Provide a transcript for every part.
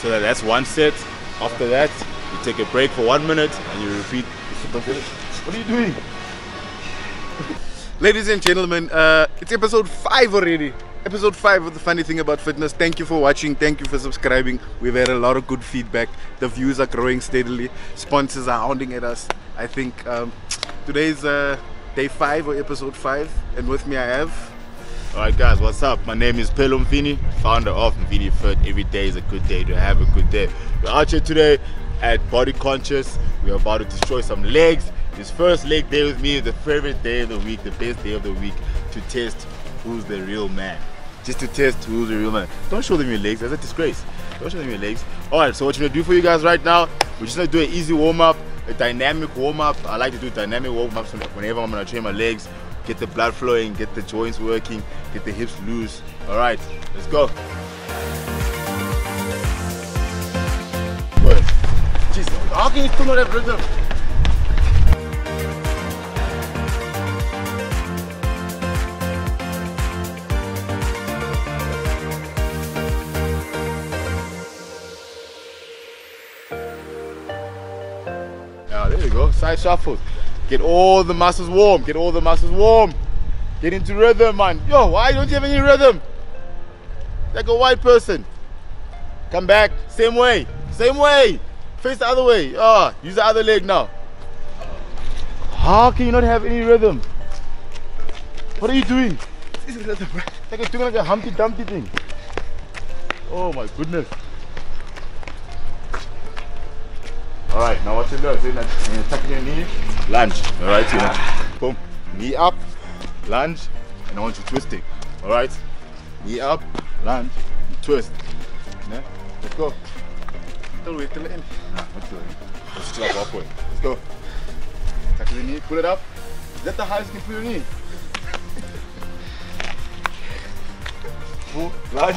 So that that's one set. After that, you take a break for one minute and you repeat. What are you doing? Ladies and gentlemen, uh, it's episode 5 already. Episode 5 of the funny thing about fitness. Thank you for watching. Thank you for subscribing. We've had a lot of good feedback. The views are growing steadily. Sponsors are hounding at us. I think um, today's uh, day 5 or episode 5. And with me I have. Alright guys, what's up? My name is Phelo Mfini, founder of Mfini Fit. Every day is a good day to have a good day. We're out here today at Body Conscious. We're about to destroy some legs. This first leg day with me is the favorite day of the week, the best day of the week to test who's the real man. Just to test who's the real man. Don't show them your legs, that's a disgrace. Don't show them your legs. Alright, so what you're gonna do for you guys right now, we're just gonna do an easy warm-up, a dynamic warm-up. I like to do dynamic warm-ups whenever I'm gonna train my legs get the blood flowing, get the joints working, get the hips loose. All right, let's go. Good. Jeez, how can you still not have rhythm? Yeah, there you go. Side shuffles. Get all the muscles warm. Get all the muscles warm. Get into rhythm, man. Yo, why don't you have any rhythm? Like a white person. Come back. Same way. Same way. Face the other way. Ah, oh, use the other leg now. How can you not have any rhythm? What are you doing? Like you're doing like a Humpty Dumpty thing. Oh my goodness. All right, now what you do is you're tucking your knee, lunge. All right, you know, boom, knee up, lunge, and I want you twisting. All right, knee up, lunge, twist. Yeah? Let's go. Till we till the end. Nah, not till the end. Let's chill up halfway. Let's go. Tuck your knee, pull it up. Is that the highest you can pull your knee? Pull, lunge.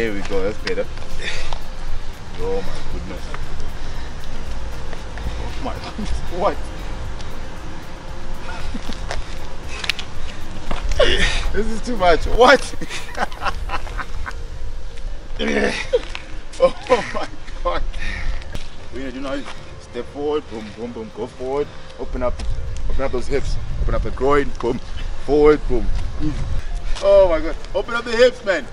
There we go, that's better. Oh my goodness. Oh my goodness, what? this is too much. What? oh my god. We're gonna do now step forward, boom, boom, boom, go forward, open up open up those hips, open up the groin, boom, forward, boom. Oh my god. Open up the hips, man.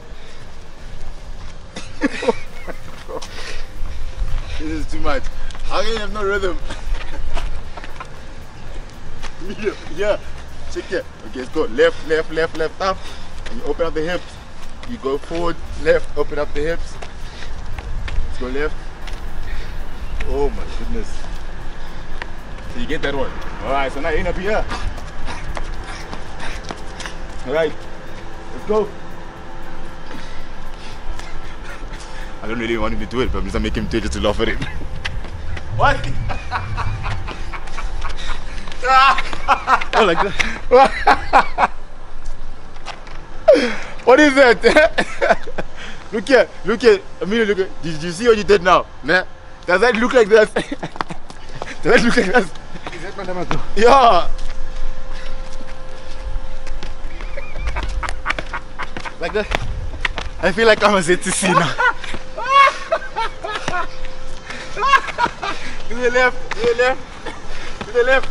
this is too much. How can you have no rhythm? yeah. Check it. Okay, let's go. Left, left, left, left, up. And you open up the hips. You go forward, left, open up the hips. Let's go left. Oh my goodness. So you get that one. Alright, so now you're gonna be here. Alright, let's go. I don't really want him to do it, but I'm just gonna make him do it just to laugh at it. What? oh, like that. what is that? look here, look here. Emilio, look at. Did you see what you did now? Nah? Does that look like this? Does that look like this? That my number Yeah. Like that? I feel like I'm a ZTC now. to the left, to the left, to the left.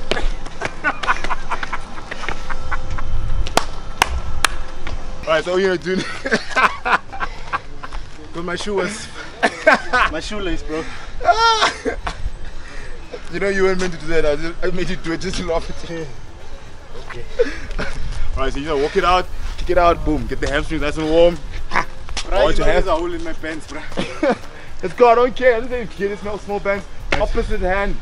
Alright, so what you gonna do? Because my shoe was my shoelace, bro. you know you weren't meant to do that. I, just, I made you do it just to laugh at you. Okay. Alright, so you know, walk it out, kick it out, boom, get the hamstrings nice and warm. Want you your hands- a hole in my pants, bro. Let's go, I don't care. I just get this small, small Opposite hand.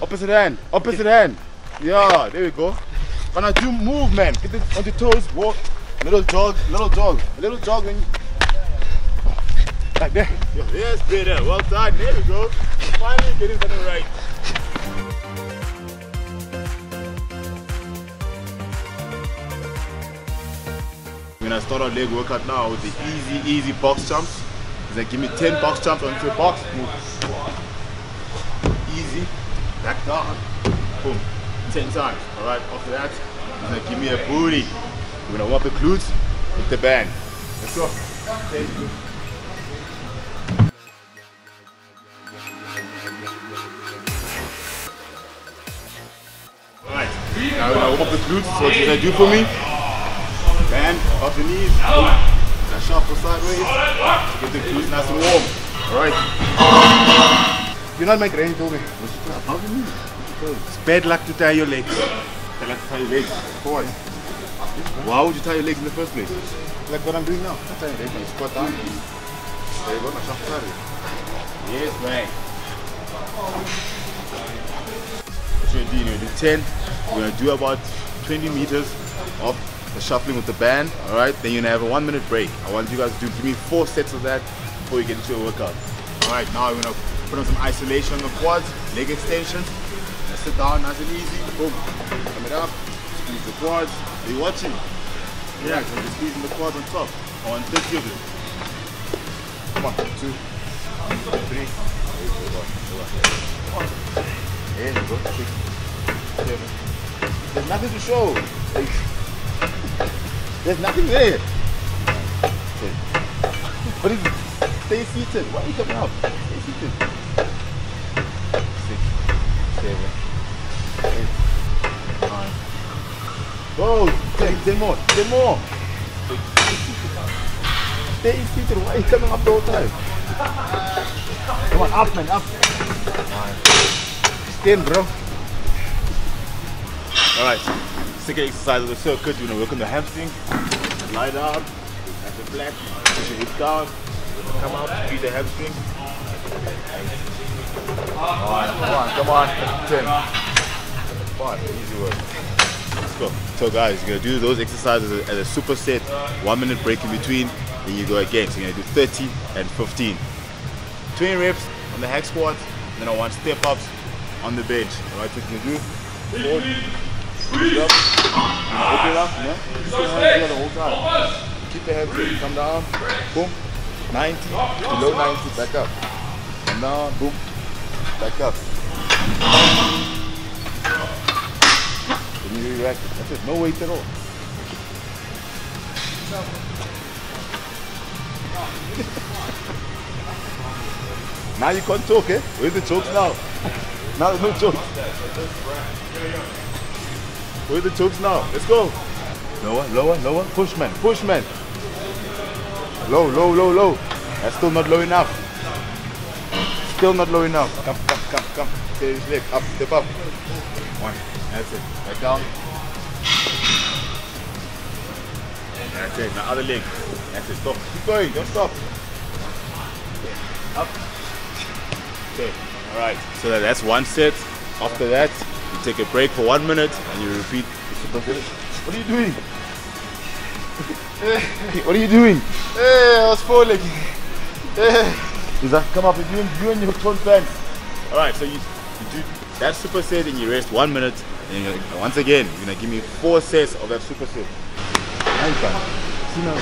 Opposite hand. Opposite hand. Yeah, there we go. When I do move, man, get it on your toes, walk. Little jog, little jog, little jog when you... Like that. Yeah, yes, better. Well done. There we go. Finally getting something right. We're gonna start our leg workout now with the easy, easy box jumps. He's like, give me 10 box jumps onto a box, move. Easy. Back down. Boom. 10 times. Alright, after that, you're gonna give me a booty. We're gonna walk the glutes with the band. Let's go. You. Alright, now we're gonna warm up the glutes. So what you're gonna do for me? Band off the knees. Shuffle sideways. Get the glutes nice and warm. Alright. You're not my grand Toby. It's bad luck to tie your legs. I like to tie your legs. For what? Why would you tie your legs in the first place? Like what I'm doing now. Not tie your legs, you squat down. There you go, now shuffle. Yes, man. What you're gonna do, you're gonna 10. We're gonna do about 20 meters of the shuffling with the band. Alright, then you're gonna have a one minute break. I want you guys to do give me four sets of that before you get into your workout. Alright, now we're gonna put on some isolation on the quads, leg extensions. Now sit down nice and easy. Boom. Come it up. Squeeze the quads. Are you watching? Yeah, so I'm just squeezing the quads on top. Want 30 of them. Come on, two, three, on. There you go. Six, seven. There's nothing to show. Eight. There's nothing there. Ten. What is it? Stay seated. Why are you coming out? Stay seated. Ten more. Ten more. Stay seated. Why are you coming up the whole time? Come on, up man, up. Stand, bro. Alright, second exercise of the circuit, you're gonna work on the hamstring. Lie down, have the flat, push your hips down, come out, squeeze the hamstring. Come on, come on, come on, easy work. Let's go. So guys, you're gonna do those exercises as a, superset, one minute break in between, then you go again. So you're gonna do 30 and 15. 20 reps on the hack squat, then I want step ups on the bench. Alright, what you do? Forward, up, open up, know? Keep your hands here the whole time. Keep the hands here, come down, boom, 90, below 90, back up. Down, boom, back up. You react. That's it, no weight at all. Now you can't talk, eh? Where's the jokes now? Now there's no jokes. Where's the jokes now? Let's go. Lower, lower, lower. Push, man. Push, man. Low, low, low, low. That's still not low enough. Still not low enough. Come, come, come, come. Stay his leg. Up, step up. One. That's it. Back down. That's it. Now other leg. That's it. Stop. Keep going. Don't stop. Up. Okay, all right. So that's one set. After that, you take a break for one minute and you repeat. What are you doing? what are you doing? Hey, I was falling. Hey. Iza, come up with you and you and your torn pants. All right, so you, you do that superset and you rest one minute. And you're once again, you're gonna give me four sets of that superset. Nice, guys. See now,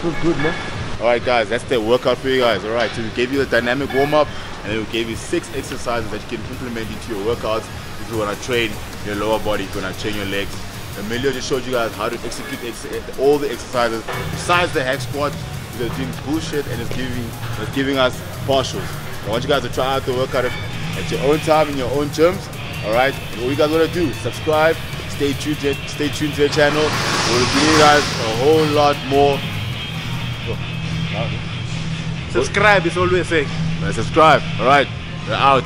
feels good, man. All right, guys, that's the workout for you guys. All right, so we gave you a dynamic warm up, and then we gave you six exercises that you can implement into your workouts if you wanna train your lower body, if you wanna train your legs. Emilio just showed you guys how to execute ex- all the exercises besides the hack squat. They're doing bullshit and it's giving it's giving us partials. I want you guys to try out the workout at, at your own time in your own terms. All right. And what you guys to do? Subscribe. Stay tuned. To, stay tuned to the channel. We'll give you guys a whole lot more. Subscribe is always saying. subscribe. All right. We're out.